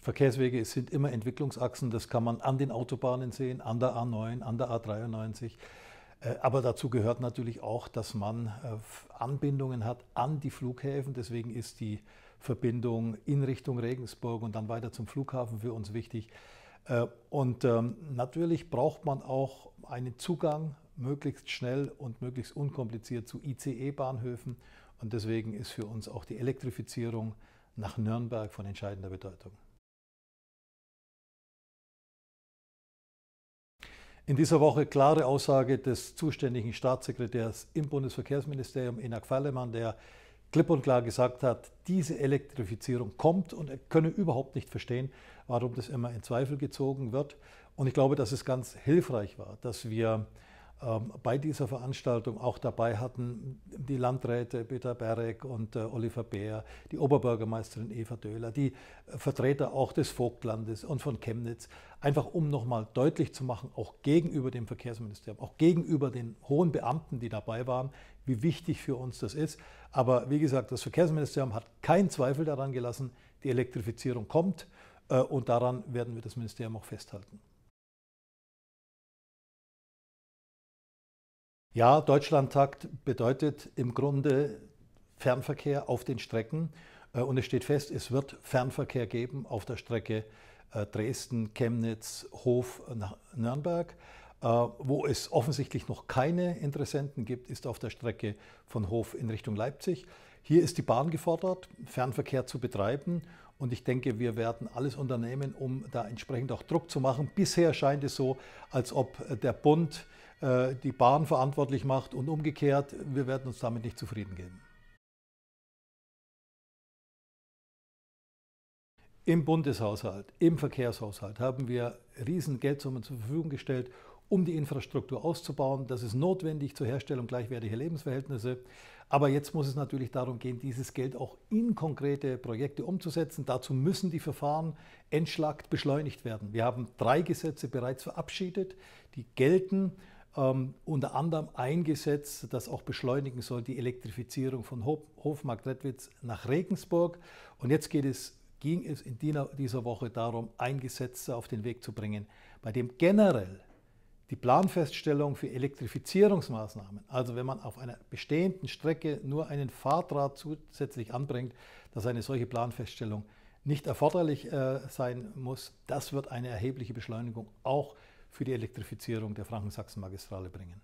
Verkehrswege sind immer Entwicklungsachsen, das kann man an den Autobahnen sehen, an der A9, an der A93. Äh, aber dazu gehört natürlich auch, dass man äh, Anbindungen hat an die Flughäfen. Deswegen ist die Verbindung in Richtung Regensburg und dann weiter zum Flughafen für uns wichtig. Äh, und ähm, natürlich braucht man auch einen Zugang möglichst schnell und möglichst unkompliziert zu ICE-Bahnhöfen. Und deswegen ist für uns auch die Elektrifizierung nach Nürnberg von entscheidender Bedeutung. In dieser Woche klare Aussage des zuständigen Staatssekretärs im Bundesverkehrsministerium, Enak Fallemann, der klipp und klar gesagt hat, diese Elektrifizierung kommt und er könne überhaupt nicht verstehen, warum das immer in Zweifel gezogen wird. Und ich glaube, dass es ganz hilfreich war, dass wir bei dieser Veranstaltung auch dabei hatten die Landräte Peter Berek und äh, Oliver Beer, die Oberbürgermeisterin Eva Döhler, die äh, Vertreter auch des Vogtlandes und von Chemnitz, einfach um nochmal deutlich zu machen, auch gegenüber dem Verkehrsministerium, auch gegenüber den hohen Beamten, die dabei waren, wie wichtig für uns das ist. Aber wie gesagt, das Verkehrsministerium hat keinen Zweifel daran gelassen, die Elektrifizierung kommt äh, und daran werden wir das Ministerium auch festhalten. Ja, Deutschlandtakt bedeutet im Grunde Fernverkehr auf den Strecken. Äh, und es steht fest, es wird Fernverkehr geben auf der Strecke äh, Dresden, Chemnitz, Hof nach Nürnberg. Äh, wo es offensichtlich noch keine Interessenten gibt, ist auf der Strecke von Hof in Richtung Leipzig. Hier ist die Bahn gefordert, Fernverkehr zu betreiben. Und ich denke, wir werden alles unternehmen, um da entsprechend auch Druck zu machen. Bisher scheint es so, als ob der Bund äh, die Bahn verantwortlich macht und umgekehrt, wir werden uns damit nicht zufrieden geben. Im Bundeshaushalt, im Verkehrshaushalt haben wir riesen Geldsummen zur Verfügung gestellt, um die Infrastruktur auszubauen. Das ist notwendig zur Herstellung gleichwertiger Lebensverhältnisse. Aber jetzt muss es natürlich darum gehen, dieses Geld auch in konkrete Projekte umzusetzen. Dazu müssen die Verfahren entschlackt beschleunigt werden. Wir haben drei Gesetze bereits verabschiedet, die gelten ähm, unter anderem eingesetzt, das auch beschleunigen soll, die Elektrifizierung von Hof, Hofmarkt-Redwitz nach Regensburg. Und jetzt geht es, ging es in dieser Woche darum, ein Gesetz auf den Weg zu bringen, bei dem generell die Planfeststellung für Elektrifizierungsmaßnahmen, also wenn man auf einer bestehenden Strecke nur einen Fahrdraht zusätzlich anbringt, dass eine solche Planfeststellung nicht erforderlich äh, sein muss, das wird eine erhebliche Beschleunigung auch für die Elektrifizierung der Franken-Sachsen-Magistrale bringen.